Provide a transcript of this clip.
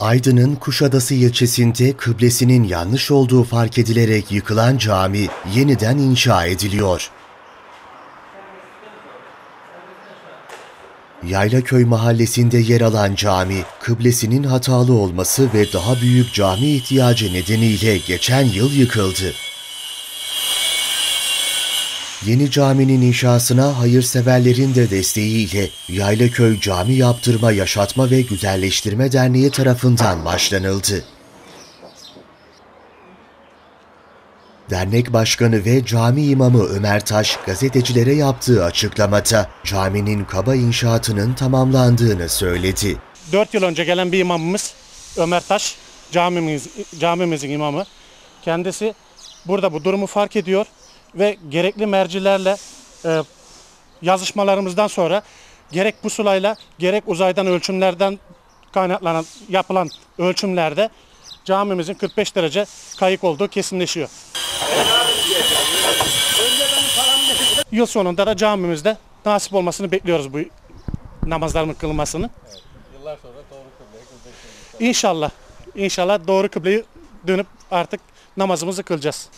Aydın'ın Kuşadası ilçesinde kıblesinin yanlış olduğu fark edilerek yıkılan cami yeniden inşa ediliyor. Yaylaköy mahallesinde yer alan cami, kıblesinin hatalı olması ve daha büyük cami ihtiyacı nedeniyle geçen yıl yıkıldı. Yeni caminin inşasına hayırseverlerin de desteğiyle Yaylaköy Cami Yaptırma, Yaşatma ve Güzelleştirme Derneği tarafından başlanıldı. Dernek Başkanı ve cami imamı Ömer Taş gazetecilere yaptığı açıklamada caminin kaba inşaatının tamamlandığını söyledi. 4 yıl önce gelen bir imamımız Ömer Taş, camimiz, camimizin imamı. Kendisi burada bu durumu fark ediyor ve gerekli mercilerle e, yazışmalarımızdan sonra gerek pusulayla gerek uzaydan ölçümlerden kaynaklanan yapılan ölçümlerde camimizin 45 derece kayık olduğu kesinleşiyor. Yıl sonunda da camimizde nasip olmasını bekliyoruz bu namazların kılınmasını. İnşallah. İnşallah doğru kıbleyi dönüp artık namazımızı kılacağız.